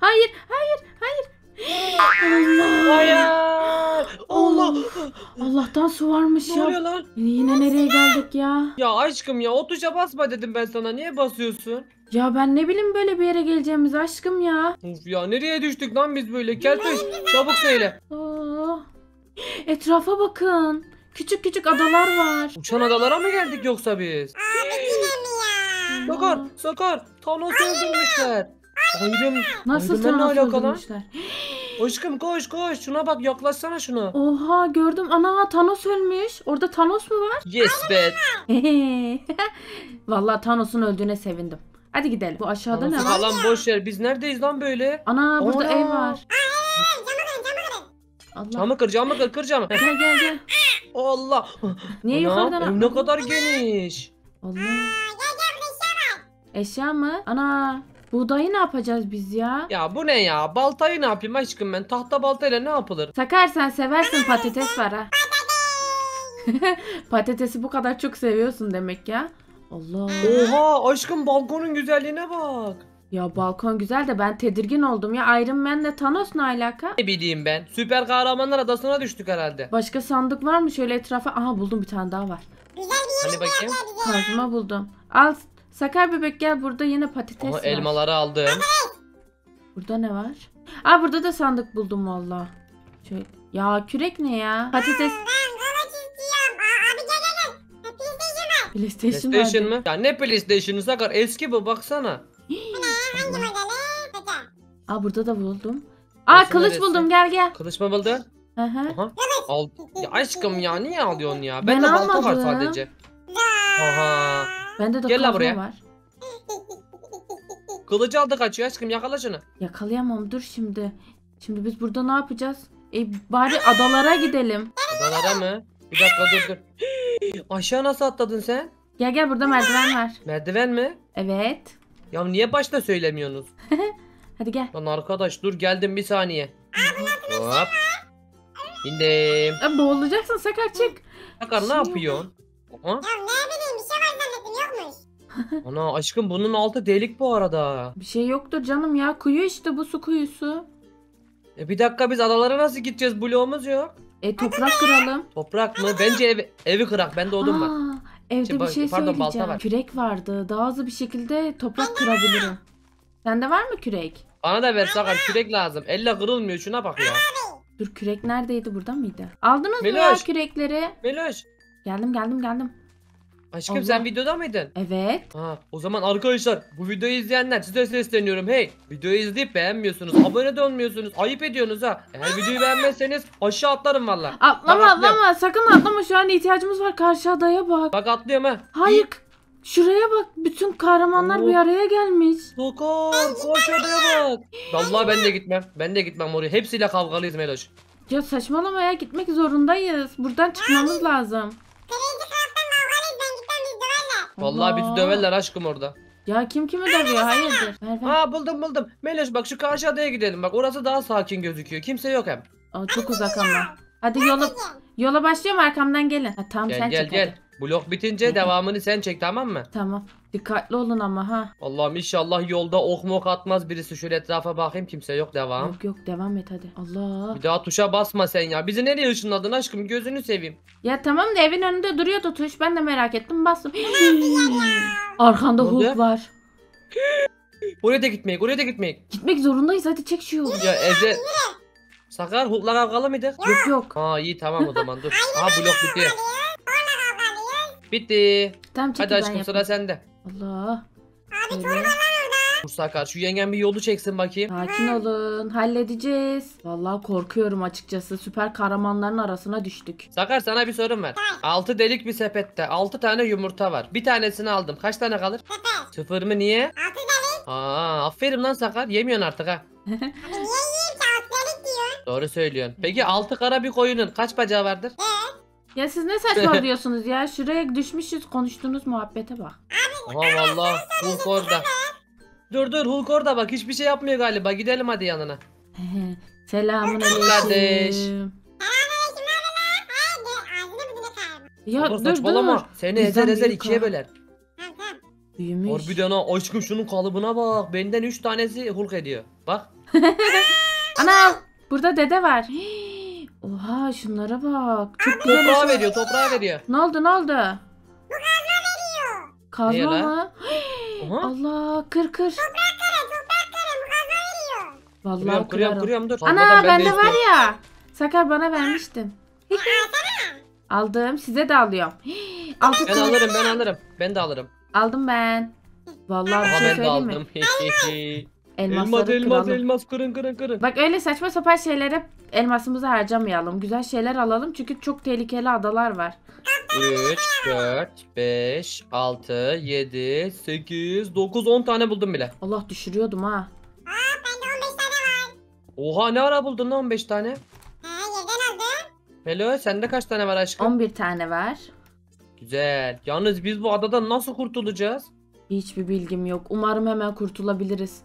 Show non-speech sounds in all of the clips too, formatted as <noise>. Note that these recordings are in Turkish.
Hayır, hayır, hayır. <gasps> Allah. Hayır. <gasps> Allah. Allah'tan su varmış Ne ya. oluyor lan? Yine nereye geldik ya? Ya aşkım ya o tuşa basma dedim ben sana. Niye basıyorsun? Ya ben ne bileyim böyle bir yere geleceğimizi aşkım ya. Uf ya nereye düştük lan biz böyle? Keltoş çabuk söyle. Aa, etrafa bakın. Küçük küçük adalar var. Uçan adalara mı geldik yoksa biz? Sakar, Aa, Sakar. Thanos'u öldürmüşler. Ayrım. Nasıl Ayrım'la ne alaka lan? Aşkım koş koş. Şuna bak yaklaşsana şuna. Oha gördüm. Ana Thanos ölmüş. Orada Thanos mu var? Yes be. <laughs> Vallahi Thanos'un öldüğüne sevindim. Hadi gidelim. Bu aşağıda ne var? falan boş ver. Biz neredeyiz lan böyle? Ana burada Ana. ev var. Allah. Camı kır camı kır kır camı. Gel gel gel. Allah. Niye Ana, yukarıdan ev ne kadar geniş. Allah. Eşya mı? Ana. Buğdayı ne yapacağız biz ya? Ya bu ne ya? Baltayı ne yapayım aşkım ben? Tahta baltayla ne yapılır? Sakar sen seversin patates var ha. <laughs> Patatesi bu kadar çok seviyorsun demek ya. Allah. Oha aşkım balkonun güzelliğine bak. Ya balkon güzel de ben tedirgin oldum ya. Iron Man'le Thanos ne alaka? Ne bileyim ben. Süper kahramanlar adasına düştük herhalde. Başka sandık var mı şöyle etrafa? Aha buldum bir tane daha var. Hani bakayım. Kazma buldum. Al Sakar bebek gel burada yine patates Aha, var. elmaları aldım. Burada ne var? Aa burada da sandık buldum valla. Şöyle. Ya kürek ne ya? Patates. PlayStation, PlayStation mı? Ya ne PlayStation'ı Sakar? Eski bu baksana. Aa burada da buldum. Aa Burası kılıç neresi? buldum gel gel. Kılıç mı buldun? Hı hı. Aha. Al. Ya aşkım ya niye alıyorsun ya? Ben Ben de balta var sadece. Aha. Bende de Gel kazma buraya. var. <laughs> Kılıcı aldı kaçıyor aşkım yakala şunu. Yakalayamam dur şimdi. Şimdi biz burada ne yapacağız? E bari adalara gidelim. Adalara mı? Bir dakika dur dur. <laughs> Aşağı nasıl atladın sen? Gel gel burada merdiven var. Merdiven mi? Evet. Ya niye başta söylemiyorsunuz? <laughs> Hadi gel. Lan arkadaş dur geldim bir saniye. Hop. İndim. Boğulacaksın Sakar çık. Sakar ne Şey yok. yapıyorsun? Aha. Ana aşkım bunun altı delik bu arada. Bir şey yoktur canım ya. Kuyu işte bu su kuyusu. E bir dakika biz adalara nasıl gideceğiz? Bloğumuz yok. E toprak kıralım. Toprak mı? Bence ev, evi kırak. Bende odun var. Aa, evde Şey, bir bak- şey pardon, balta söyleyeceğim. var. Kürek vardı. Daha hızlı bir şekilde toprak kırabilirim. Sende var mı kürek? Bana da ver Sakar kürek lazım. Elle kırılmıyor şuna bak ya. Dur kürek neredeydi? Burada mıydı? Aldınız mı ya Meloş. kürekleri? Meloş. Geldim geldim geldim. Aşkım Allah. sen videoda mıydın? Evet. Ha, o zaman arkadaşlar bu videoyu izleyenler size sesleniyorum. Hey videoyu izleyip beğenmiyorsunuz. Abone de olmuyorsunuz. Ayıp ediyorsunuz ha. Eğer videoyu beğenmezseniz aşağı atlarım valla. Atlama Bak, atlıyorum. atlama. Sakın atlama. Şu an ihtiyacımız var. Karşı adaya bak. Bak atlıyorum ha. Hayır. Şuraya bak. Bütün kahramanlar Oo. bir araya gelmiş. Sakar koş odaya bak. Vallahi ben de gitmem. Ben de gitmem oraya. Hepsiyle kavgalıyız Meloş. Ya saçmalama ya. Gitmek zorundayız. Buradan çıkmamız lazım. Vallahi bizi döverler aşkım orada. Ya kim kimi dövüyor? Hayırdır? Ver ver. Ha buldum buldum. Meloş bak şu karşı adaya gidelim. Bak orası daha sakin gözüküyor. Kimse yok hem. Aa, çok uzak ama. Hadi yola yola başlıyorum arkamdan gelin. Ha, tamam Gel sen gel çek gel. hadi. Blok bitince devamını sen çek tamam mı? Tamam. Dikkatli olun ama ha. Allah'ım inşallah yolda ok mok atmaz birisi. Şöyle etrafa bakayım kimse yok devam. Yok yok devam et hadi. Allah. Bir daha tuşa basma sen ya. Bizi nereye ışınladın aşkım gözünü seveyim. Ya tamam da evin önünde duruyordu tuş. Ben de merak ettim bastım. <gasps> Arkanda? Hulk var. <gasps> Oraya da gitmeyek oraya da gitmeyek. Gitmek zorundayız hadi çek şu yolu. Ya evde... Sakar Hulk'la kavgalı mıydık? Yok yok. Ha iyi tamam o zaman dur. Aha blok bitti. Bitti. Tamam Hadi ben aşkım sıra yapayım. sende. Allah. Böyle. Dur Sakar şu yengen bir yolu çeksin bakayım. Sakin olun. Halledeceğiz. Vallahi korkuyorum açıkçası. Süper kahramanların arasına düştük. Sakar sana bir sorum var. 6 delik bir sepette 6 tane yumurta var. Bir tanesini aldım. Kaç tane kalır? Sıfır mı niye? Aa, aferin lan Sakar. Yemiyorsun artık ha. Doğru söylüyorsun. Peki 6 kara bir koyunun kaç bacağı vardır? Ya siz ne saçmalıyorsunuz ya? Şuraya düşmüşüz konuştuğunuz muhabbete bak. Aha valla Hulk orada. Dur dur Hulk orada bak hiçbir şey yapmıyor galiba. Gidelim hadi yanına. Selamun Kardeş. aleyküm. Ya Dur dur saçmalama. dur. Seni Bizden ezer ezer büyük ikiye ha. böler. Büyümüş. Harbiden ha aşkım şunun kalıbına bak. Benden 3 tanesi Hulk ediyor. Bak. <laughs> Ana burada dede var. Hii, Oha şunlara bak. Çok güzel. Toprağa veriyor toprağa veriyor. Ne oldu ne oldu? Kazma Niye lan? mı? Allah kır kır. Vallahi Kırıyorum kırıyorum kırıyorum dur. Ana Fazladan ben de bende var ya. Sakar bana vermiştin. Aldım size de alıyorum. Altı Ben alırım ben alırım. Ben de alırım. Aldım ben. Vallahi bir şey ben de söyleyeyim mi? aldım. <laughs> Elmasları elmas elmas kıralım. elmas kırın kırın kırın. Bak öyle saçma sapan şeylere elmasımızı harcamayalım. Güzel şeyler alalım çünkü çok tehlikeli adalar var. 3, 4, 5, 6, 7, 8, 9, 10 tane buldum bile. Allah düşürüyordum ha. Oha ne ara buldun lan 15 tane? Hello sende kaç tane var aşkım? 11 tane var. Güzel. Yalnız biz bu adadan nasıl kurtulacağız? Hiçbir bilgim yok. Umarım hemen kurtulabiliriz.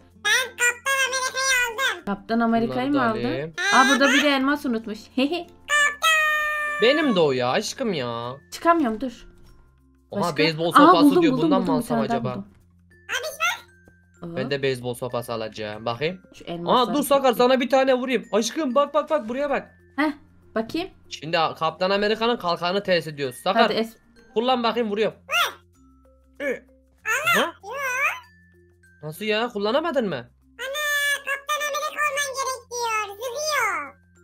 Kaptan Amerika'yı mı aldın? alayım. Aa burada biri elmas unutmuş. <laughs> Benim de o ya aşkım ya. Çıkamıyorum dur. Oha Başka? beyzbol Aa, sopası buldum, diyor. buldum, Bundan buldum, mı bir alsam tane daha acaba? buldum. Ben de beyzbol sopası alacağım. Bakayım. şu elmasları Aa dur Sakar toplayayım. sana bir tane vurayım. Aşkım bak bak bak buraya bak. Bakayım. Şimdi Kaptan Amerika'nın kalkanı test ediyoruz. Sakar Hadi es kullan bakayım vuruyorum. Aha. Nasıl ya kullanamadın mı?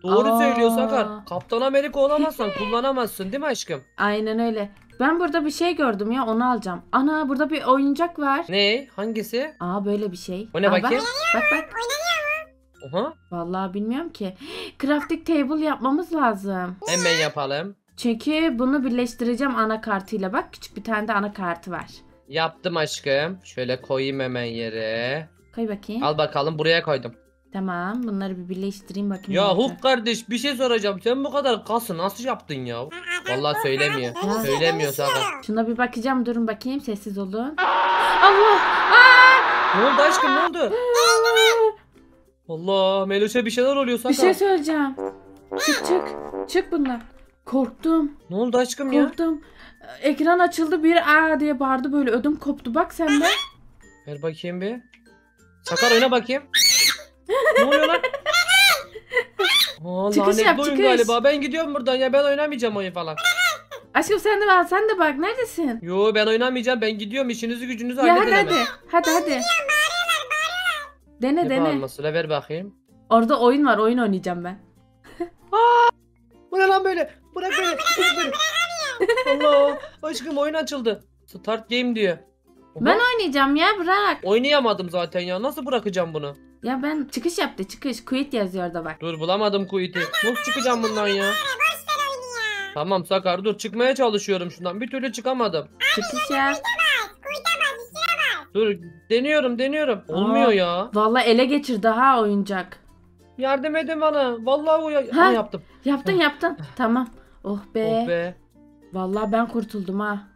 Doğru Aa. söylüyor Sakar. Kaptan Amerika olamazsan kullanamazsın değil mi aşkım? Aynen öyle. Ben burada bir şey gördüm ya onu alacağım. Ana burada bir oyuncak var. Ne? Hangisi? Aa böyle bir şey. O ne Aa, bakayım? Bak bak. bak. Oha. Vallahi bilmiyorum ki. Crafting table yapmamız lazım. Hemen yapalım. Çünkü bunu birleştireceğim anakartıyla. Bak küçük bir tane de anakartı var. Yaptım aşkım. Şöyle koyayım hemen yere. Koy bakayım. Al bakalım buraya koydum. Tamam bunları bir birleştireyim bakayım. Ya. Hulk kardeş bir şey soracağım. Sen bu kadar kası nasıl yaptın ya? Vallahi söylemiyor. Ha. Söylemiyor Sakar. Şuna bir bakacağım durun bakayım sessiz olun. Allah! Aa! Ne oldu aşkım ne oldu? Allah Meloş'a bir şeyler oluyor Sakar. Bir şey söyleyeceğim. Çık çık. Çık bundan. Korktum. Ne oldu aşkım ya? Korktum. Ekran açıldı bir aa diye bağırdı böyle ödüm koptu. Bak sen de. Ver bakayım bir. Sakar oyna bakayım. Ne oluyor lan? Aa, Çıkış lanetli yap, oyun çıkış. galiba. Ben gidiyorum buradan ya. Ben oynamayacağım oyun falan. Aşkım sen de bak sen de bak neredesin? Yo ben oynamayacağım. Ben gidiyorum. İşinizi gücünüzü Ya halledin hadi hemen. hadi. Hadi hadi. Dene Ne dene. bağırması la ver bakayım. Orada oyun var oyun oynayacağım ben. Bu ne lan böyle? Bırak beni. Bırak beni. <laughs> Allah. Aşkım oyun açıldı. Start game diyor. Oha, Ben oynayacağım ya bırak. Oynayamadım zaten ya. Nasıl bırakacağım bunu? Ya ben çıkış yaptı çıkış. Quit yazıyor orada bak. Dur bulamadım quit'i. Nasıl çıkacağım bundan ya? Tamam Sakar dur çıkmaya çalışıyorum şundan. Bir türlü çıkamadım. Çıkış ya. Dur deniyorum deniyorum. Olmuyor Aa. ya. Vallahi ele geçirdi ha oyuncak. Yardım edin bana. Vallahi o ya- Ha. Ha, yaptım. Yaptın yaptın. Tamam. Oh be. Oh be. Vallahi ben kurtuldum ha.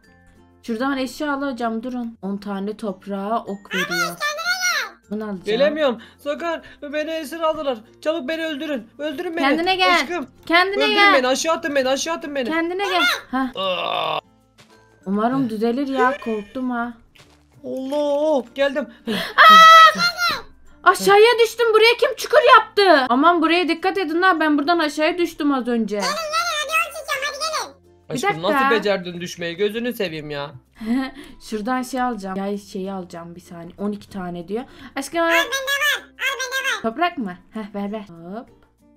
Şuradan eşya alacağım durun. 10 tane toprağa ok veriyor. Bunu alacağım. Gelemiyorum. Sakar beni esir aldılar. Çabuk beni öldürün. Öldürün beni. Kendine gel. Aşkım. Kendine Öldürün gel. beni. Aşağı atın beni. Aşağı atın beni. Kendine gel. Hah. Aa, Umarım düzelir ya korktum ha. Allah. Geldim. Aşağıya düştüm. Buraya kim çukur yaptı? Aman buraya dikkat edin ha. Ben buradan aşağıya düştüm az önce. Aşkım dakika. nasıl becerdin düşmeyi? Gözünü seveyim ya. <laughs> Şuradan şey alacağım. Ya şeyi alacağım bir saniye. 12 tane diyor. Aşkım. Toprak mı? Heh ver ver. Hop.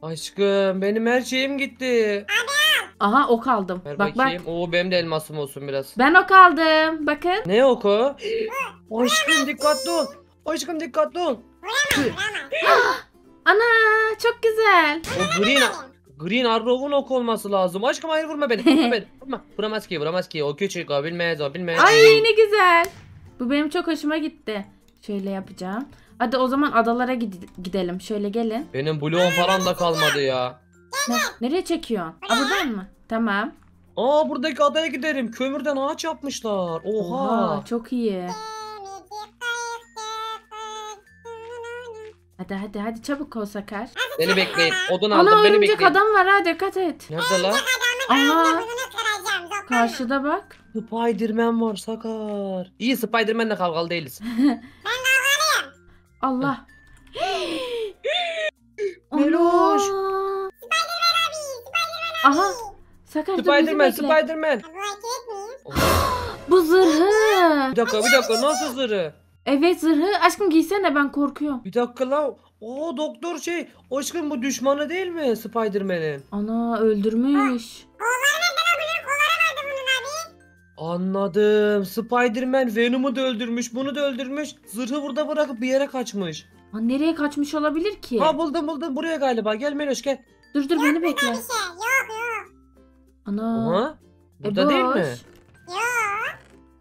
Aşkım benim her şeyim gitti. Aha ok aldım. Ver bak bakayım. bak. Oo benim de elmasım olsun biraz. Ben ok aldım. Bakın. Ne oku? <gasps> Aşkım dikkatli ol. Aşkım dikkatli ol. <gasps> Ana çok güzel. O green Green Arrow'un ok olması lazım. Aşkım hayır vurma beni. Vurma beni. <laughs> Vurma. Vuramaz ki vuramaz ki. O küçük o bilmez o bilmez. Ay ne güzel. Bu benim çok hoşuma gitti. Şöyle yapacağım. Hadi o zaman adalara gid- gidelim. Şöyle gelin. Benim bloğum falan da kalmadı ya. Ne? Nereye çekiyorsun? Aa, buradan mı? Tamam. Aa buradaki adaya gidelim. Kömürden ağaç yapmışlar. Oha. Oha çok iyi. Hadi hadi hadi çabuk ol Sakar. Beni bekleyin. Odun aldım Ana beni örümcek bekleyin. adam var ha dikkat et. Nerede lan? Aha karşıda bak. Spiderman var Sakar. İyi Spiderman'le kavgalı değiliz. <laughs> Allah. <gasps> Meloş. Ana. Aha. Sakar dur bizi Spiderman, bekle. Spiderman. <gasps> Bu zırhı. Bir dakika, bir dakika. Nasıl zırhı? Evet zırhı. Aşkım giysene ben korkuyorum. Bir dakika la. Oo doktor şey. Aşkım bu düşmanı değil mi Spiderman'in? Ana öldürmüş. Anladım. Spiderman Venom'u da öldürmüş, bunu da öldürmüş. Zırhı burada bırakıp bir yere kaçmış. Aa, nereye kaçmış olabilir ki? Ha buldum buldum buraya galiba. Gel Meloş gel. Dur dur beni bekle. Ana. Aha. E, Burada değil mi? boş.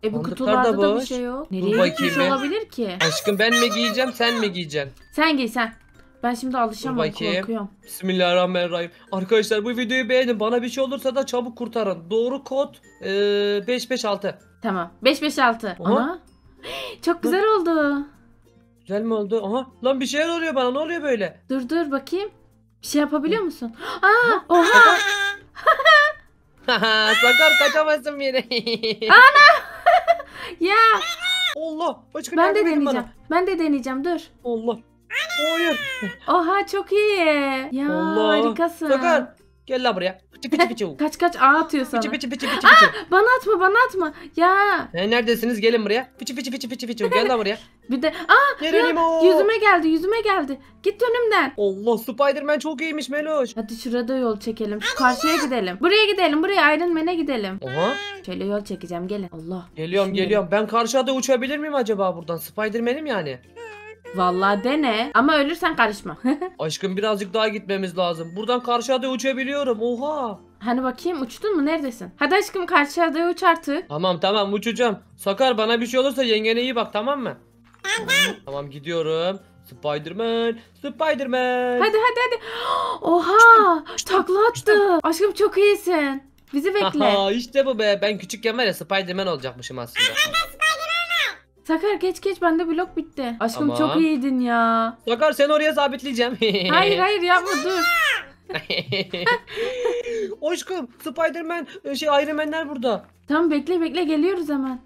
E bu Sandıklar kutularda da da bir şey yok. Dur Nereye bakayım gitmiş bir. olabilir ki? Aşkım ben mi giyeceğim sen mi giyeceksin? Sen giy sen. Ben şimdi alışamam bakayım. korkuyorum. Bismillahirrahmanirrahim. Arkadaşlar bu videoyu beğenin. Bana bir şey olursa da çabuk kurtarın. Doğru kod e, 556. Tamam. 556. Aha. Ana. <gasps> Çok güzel oldu. Güzel mi oldu? Aha lan bir şeyler oluyor bana. Ne oluyor böyle? Dur dur bakayım. Bir şey yapabiliyor musun? <gasps> Aa, oha. Haha <laughs> Sakar kaçamazsın bir yere. Ya Allah. Aşkım ben de deneyeceğim. bana. Ben de deneyeceğim dur. Allah. Hayır. Oha çok iyi. Ya Allah. harikasın. Sakar. Gel la buraya. Pıçı pıçı pıçı. Kaç kaç ağ atıyor sana. Pıçı pıçı pıçı pıçı pıçı. Bana atma bana atma. Ya He, neredesiniz? Gelin buraya. Pıçı pıçı pıçı pıçı pıçı. Gel la buraya. <laughs> bir de aa Geronimo. yüzüme geldi yüzüme geldi. Git önümden. Allah Spiderman çok iyiymiş Meloş. Hadi şurada yol çekelim. Şu karşıya gidelim. Buraya gidelim. Buraya Iron Man'e gidelim. Oha. Şöyle yol çekeceğim gelin. Allah. Geliyorum Şimdi. geliyorum. Ben karşıda uçabilir miyim acaba buradan? Spiderman'im yani. Vallahi dene. Ama ölürsen karışma. <laughs> Aşkım birazcık daha gitmemiz lazım. Buradan karşıya da uçabiliyorum. Oha. hani bakayım uçtun mu? Neredesin? Hadi aşkım karşıya da uç artık. Tamam tamam uçacağım. Sakar bana bir şey olursa yengene iyi bak tamam mı? Tamam. Tamam gidiyorum. Spiderman. Spiderman. Hadi hadi hadi. <gasps> Oha! Takla attı. Aşkım çok iyisin. Bizi bekle. Haha, <laughs> işte bu be. Ben küçükken var ya Spiderman olacakmışım aslında. Sakar geç geç bende blok bitti. Aşkım Tamam. çok iyiydin ya. Sakar seni oraya sabitleyeceğim. <laughs> Hayır hayır yapma dur. <laughs> Aşkım Spiderman şey Iron Man'ler burada. Tamam bekle bekle geliyoruz hemen.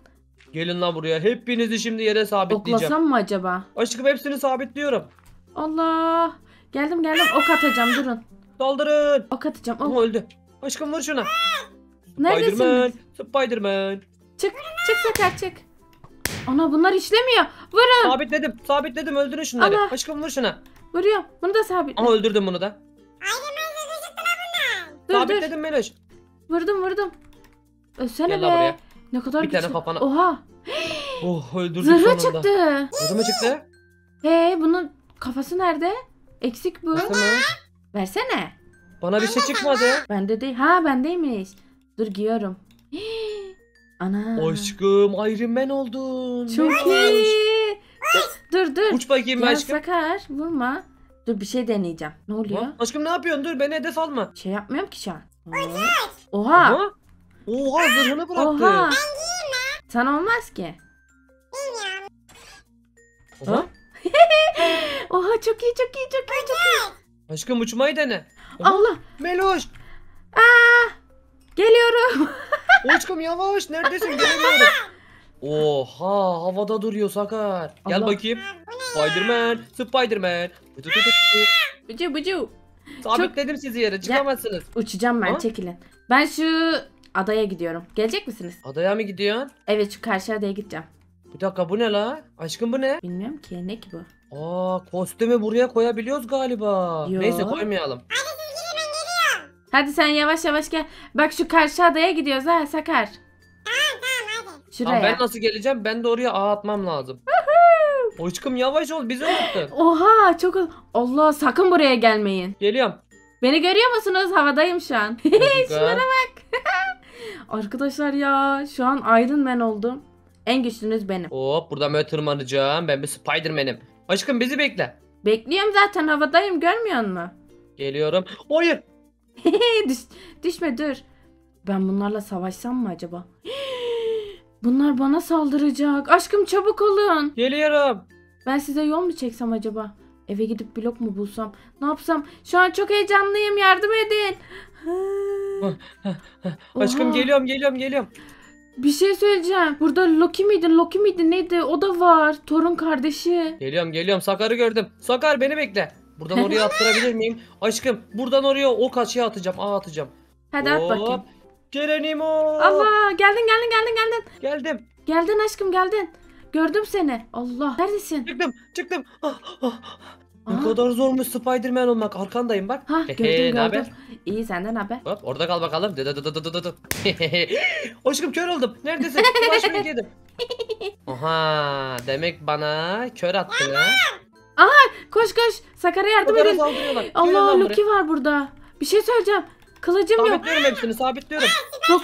Gelin lan buraya. Hepinizi şimdi yere sabitleyeceğim. Oklasam mı acaba? Aşkım hepsini sabitliyorum. Allah. Geldim geldim ok atacağım durun. Saldırın. Ok atacağım. Oh. Ama öldü. Aşkım vur şuna. Neredesiniz? Spiderman. Spiderman. Çık çık Sakar çık. Ana bunlar işlemiyor. Vurun. Sabitledim. Sabitledim. Öldürün şunları. Allah. Aşkım vur şuna. Vuruyorum. Bunu da sabitle. Ama öldürdüm bunu da. Dur dur. Sabitledim Meloş. Vurdum vurdum. Ölsene Gel be. lan buraya. Ne kadar Bir tane güçlü. kafana- Oha. Oh öldürdük Zırhı sonunda. çıktı. Zırhı mı çıktı? Ee bunun kafası nerede? Eksik bu. Mı? Versene. Bana bir şey çıkmadı. Bende değil. Ha bendeymiş. Dur giyiyorum. Hii. Ana. Aşkım Iron Man oldun. Çok iyi. Dur dur. Uç bakayım Ya aşkım. Sakar vurma. Dur bir şey deneyeceğim. Ne oluyor? Ha? Aşkım ne yapıyorsun? Dur beni hedef alma. Şey yapmıyorum ki şu an. Oha. Aha. Oha zırhını bıraktı. Oha. Sana olmaz ki. Oha. <laughs> Oha çok iyi çok iyi çok iyi çok iyi. Aşkım uçmayı dene. Oha. Allah. Meloş. Geliyorum. <laughs> Aşkım yavaş. Neredesin? Göremiyorum. Oha havada duruyor Sakar. Gel Allah. bakayım. Spiderman. Spiderman. Tü tü tü. Bıcı bıcı. Sabitledim sizi yere. Çıkamazsınız. Uçacağım ben Ha? çekilin. Ben şu adaya gidiyorum. Gelecek misiniz? Adaya mı gidiyorsun? Evet şu karşı adaya gideceğim. Bir dakika bu ne la? Aşkım bu ne? Bilmiyorum ki ne ki bu? Aa kostümü buraya koyabiliyoruz galiba. Yo. Neyse koymayalım. Hadi sen yavaş yavaş gel. Bak şu karşı adaya gidiyoruz ha Sakar. Şuraya. Tamam, ben nasıl geleceğim? Ben de oraya ağ atmam lazım. Aşkım yavaş ol bizi unuttun. Oha çok Allah sakın buraya gelmeyin. Geliyorum. Beni görüyor musunuz? Havadayım şu an. <laughs> Bir dakika. <laughs> Arkadaşlar ya şu an Iron Man oldum. En güçlünüz benim. Hop buradan böyle tırmanacağım. Ben bir Spiderman'im. Aşkım bizi bekle. Bekliyorum zaten havadayım görmüyor musun? Geliyorum. Hayır. <laughs> Düş, düşme dur. Ben bunlarla savaşsam mı acaba? <gasps> Bunlar bana saldıracak. Aşkım çabuk olun. Geliyorum. Ben size yol mu çeksem acaba? Eve gidip blok mu bulsam? Ne yapsam? Şu an çok heyecanlıyım. Yardım edin. Aşkım Oha. geliyorum geliyorum geliyorum. Bir şey söyleyeceğim. Burada Loki miydi? Loki miydi? Neydi? O da var. Torun kardeşi. Geliyorum geliyorum Sakar'ı gördüm. Sakar beni bekle. Buradan oraya attırabilir miyim? Aşkım buradan oraya o kaçıya atacağım. Aa atacağım. Hadi at bakayım. Geronimo. Allah geldin geldin geldin geldin. Geldim. Geldin aşkım geldin. Gördüm seni. Allah. Neredesin? Çıktım çıktım. Ah, ah. Ne Aa. kadar zormuş Spiderman olmak. Arkandayım bak. Ha gördüm ne gördüm. İyi senden haber. Hop orada kal bakalım. Dı dı dı dı dı dı. Aşkım kör oldum. Neredesin? Ulaşmayı yedim. Aha <laughs> demek bana kör attın ha. Koş koş. Sakar'a yardım Sakara edin. saldırıyorlar. Gelin lan Allah buraya. Loki var burada. Bir şey söyleyeceğim. Kılıcım yok. Sabitliyorum hepsini sabitliyorum. Dok-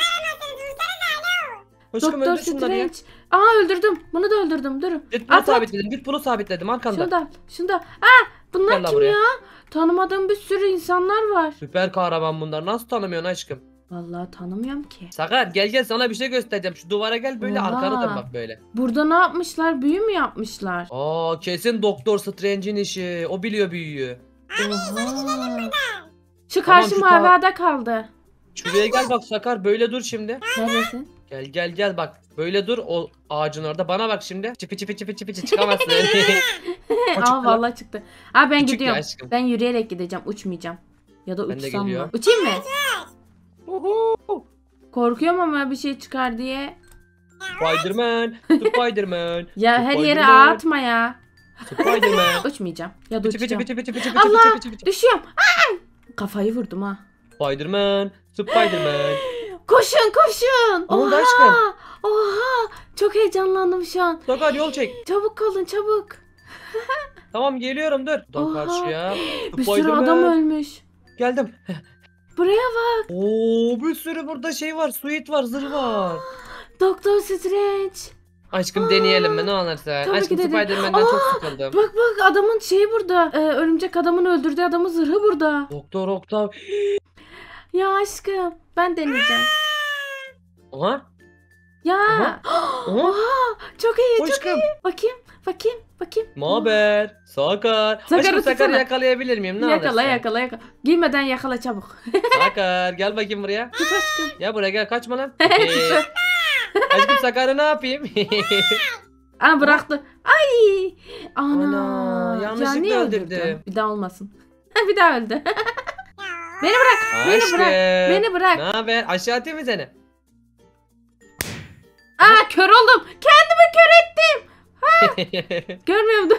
Aşkım Doktor öldür şunları ya. Strange. Aa öldürdüm. Bunu da öldürdüm. Durun. Deadpool'u At, at. sabitledim. Deadpool'u sabitledim arkanda. Şunu da. Şunu da. Aa bunlar Gel lan kim buraya. ya? Tanımadığım bir sürü insanlar var. Süper kahraman bunlar. Nasıl tanımıyorsun aşkım? Vallahi tanımıyorum ki. Sakar gel gel sana bir şey göstereceğim. Şu duvara gel böyle Oha. arkana dön bak böyle. Burada ne yapmışlar? Büyü mü yapmışlar? Aa kesin Doktor Strange'in işi. O biliyor büyüyü. Oha. Şu Tamam, karşı şu mavi ta- ada kaldı. Şuraya gel bak Sakar böyle dur şimdi. Neredesin? Gel gel gel bak. Böyle dur o ağacın orada. Bana bak şimdi. Çipi çipi çipi çipi çipi çıkamazsın. <laughs> Aa vallahi çıktı. Aa ben Küçük gidiyorum. Ben yürüyerek gideceğim. Uçmayacağım. Ya da Ben uçsam mı? Uçayım mı? Uhu. Korkuyorum ama bir şey çıkar diye. Spiderman. Spiderman. <laughs> Ya her yere atma ya. Spiderman. Uçmayacağım. Ya da uçacağım. Allah! Düşüyorum. Aa! Kafayı vurdum ha. Spiderman. Spiderman. <gasps> Koşun koşun. Ne oldu Oha. aşkım? Oha. Çok heyecanlandım şu an. Sakar yol çek. Çabuk olun çabuk. Tamam geliyorum dur. Oha. karşıya. <gasps> Bir sürü adam ölmüş. Geldim. Buraya bak. Oo bir sürü burada şey var. Suit var, zırh var. <gasps> Doktor Strange. Aşkım Aa, deneyelim mi ne olursa. tabii Aşkım dedim. Spiderman'den çok sıkıldım. Bak bak adamın şeyi burada. Ee, örümcek adamın öldürdüğü adamın zırhı burada. Doktor Oktav. <gasps> Ya aşkım ben deneyeceğim. Aha. Ya. Aha. Aha. <gasps> Oha. Çok iyi çok Aşkım. Bakayım bakayım haber? Sakar. Sakar'ı Aşkım Sakar'ı tutsana. yakalayabilir miyim? Ne yakala olursa. yakala yakala. Giymeden yakala çabuk. <laughs> Sakar gel bakayım buraya. Tut aşkım. Ya buraya gel kaçma lan. <laughs> Ee, aşkım Sakar'ı ne yapayım? <laughs> Aa bıraktı. Ay. Ana. Ana, yanlışlıkla öldürdüm. öldürdün? Bir daha olmasın. bir daha öldü. beni bırak. Beni Aşkım. bırak. Beni bırak. Ne haber? Aşağı atayım mı seni? Aa kör oldum. Kendimi kör ettim. <laughs> Görmüyorum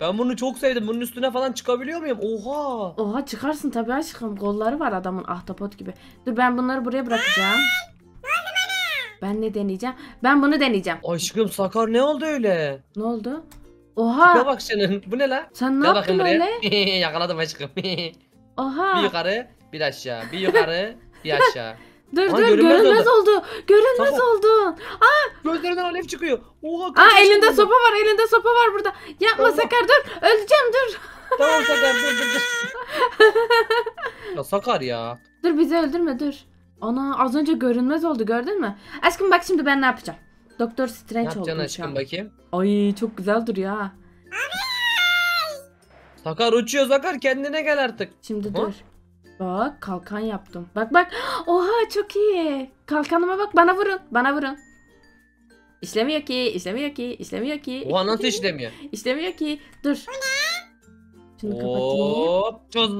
ben bunu çok sevdim. Bunun üstüne falan çıkabiliyor muyum? Oha. Oha çıkarsın tabii aşkım. Kolları var adamın ahtapot gibi. Dur ben bunları buraya bırakacağım. Ben ne deneyeceğim? Ben bunu deneyeceğim. Aşkım Sakar ne oldu öyle? Ne oldu? Oha. bak senin. Bu ne la? Sen ne Gel yaptın bakayım öyle? buraya. <laughs> Yakaladım aşkım. <laughs> bir Oha. yukarı, bir aşağı. Bir yukarı, bir aşağı. Dur Aa, dur görünmez görünmez, oldu. Görünmez Sakar. oldu. Gözlerinden alev çıkıyor. Oha. Aa elinde yaşındasın? sopa var. Elinde sopa var burada. Yapma Allah. Sakar dur. Öleceğim dur. Tamam Sakar dur dur dur. <laughs> ya Sakar ya. Dur bizi öldürme dur. Ana az önce görünmez oldu gördün mü? Aşkım bak şimdi ben ne yapacağım? Doktor Strange yapacaksın oldum an. aşkım bakayım? Ay çok güzel duruyor ha. Sakar uçuyor Sakar kendine gel artık. Şimdi Ha? dur. Bak kalkan yaptım. Bak bak. <gasps> Oha çok iyi. Kalkanıma bak bana vurun. Bana vurun. İşlemiyor ki, işlemiyor ki, işlemiyor ki. Oha nasıl işlemiyor? İşlemiyor ki. Dur. Şunu kapatayım. Hop. Cız.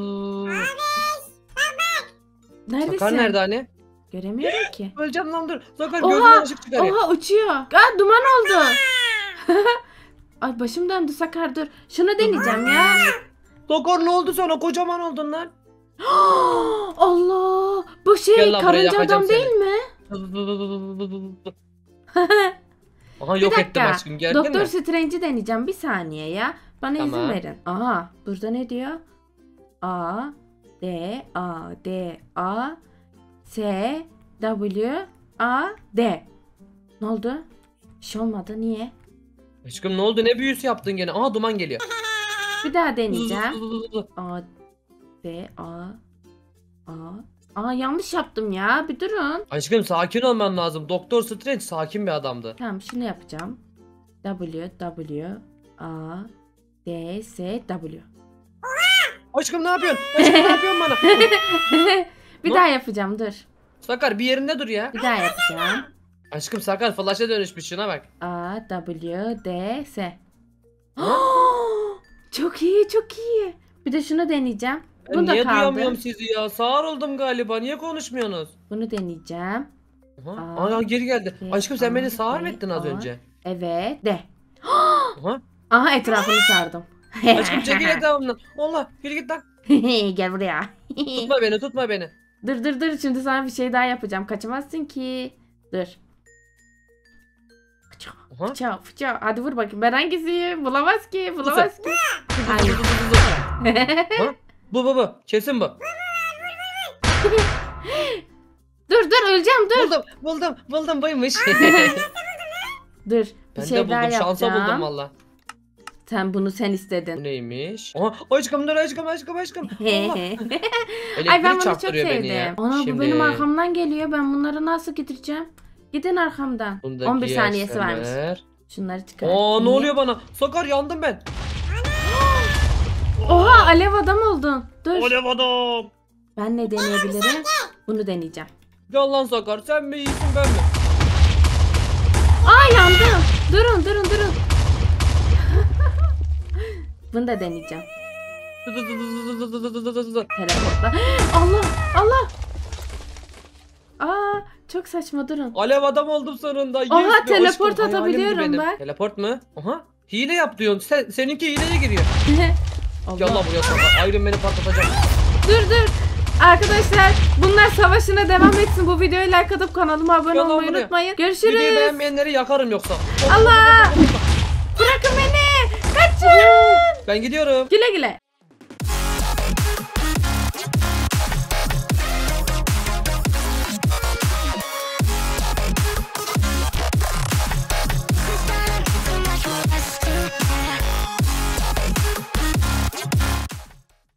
Neredesin? Sakar nerede hani? Göremiyorum ki. <gasps> Öleceğim lan dur. Sakar Oha, gözünden ışık çıkarıyor. Oha uçuyor. Aa duman oldu. <laughs> Ay başım döndü Sakar dur. Şunu deneyeceğim ya. Sakar ne oldu sana? Kocaman oldun lan. <gasps> Allah. Bu şey Gel lan buraya, karınca yakacağım adam değil mi? <laughs> Aha yok dakika. ettim aşkım gördün Doktor mü? Strange'i deneyeceğim bir saniye ya. Bana izin Tamam. verin. Aha burada ne diyor? A D A D A S W A D. Ne oldu? Bir şey olmadı. Niye? Aşkım ne oldu? Ne büyüsü yaptın gene? Aha duman geliyor. Bir daha deneyeceğim. A <laughs> D A A Aa yanlış yaptım ya. Bir durun. Aşkım sakin olman lazım. Doktor Strange sakin bir adamdı. Tamam şunu yapacağım. W W A D S W. Aşkım ne yapıyorsun? Aşkım ne yapıyorsun bana? <laughs> bir Ne? daha yapacağım dur. Sakar bir yerinde dur ya. Bir daha yapacağım. Aşkım Sakar flash'a dönüşmüş şuna bak. A W D S. <gasps> çok iyi çok iyi. Bir de şunu deneyeceğim. Ben Bunu da niye kaldı. duyamıyorum sizi ya? Sağır oldum galiba. Niye konuşmuyorsunuz? Bunu deneyeceğim. Aha. Aa, geri geldi. e, Aşkım sen beni sağır mı ettin az aa. önce? Evet de. Aha. <gasps> Aha etrafını sardım. <gasps> Aşkım çekil etrafımdan. Allah yürü git lan. <laughs> Gel buraya. Tutma beni tutma beni. <laughs> dur dur dur şimdi sana bir şey daha yapacağım. Kaçamazsın ki. Dur. Fıça Aha. fıça fıça. Hadi vur bakayım. Ben hangisiyim? Bulamaz ki. Bulamaz ki. Hayır. <laughs> Ha? Bu bu bu. Kesin bu. dur dur öleceğim dur. Buldum buldum buldum buymuş. <laughs> Dur. Ben şey de daha buldum şansa buldum valla. Sen bunu sen Bu istedin. neymiş? Aha aşkım dur aşkım aşkım aşkım. <laughs> Allah. Ay ben bunu çok sevdim. ya. Ana bu Şimdi benim arkamdan geliyor. Ben bunları nasıl getireceğim? Gidin arkamdan. bunu da 11 saniyesi varmış. Şunları çıkar. Aa ne oluyor bana? Sakar yandım ben. Oha alev adam oldun. Dur. Alev adam. Ben ne deneyebilirim? Bunu deneyeceğim. Gel lan Sakar sen mi iyisin ben mi? Aa yandım. Durun durun durun. <laughs> Bunu da deneyeceğim. Teleportla. Allah Allah. Aa çok saçma durun. Alev adam oldum sonunda. Yes be teleport atabiliyorum bak. Teleport mu? Aha. Hile yap diyorsun. Sen, seninki hileye giriyor. <laughs> Allah. lan buraya Sakar. Iron Man'i patlatacağım. Dur dur. Arkadaşlar bunlar savaşına devam etsin. Bu videoyu like atıp kanalıma abone olmayı buraya. unutmayın. Videoyu Görüşürüz. beğenmeyenleri yakarım yoksa. Allah! Bırakın beni. Kaçın. Ben gidiyorum. Güle güle.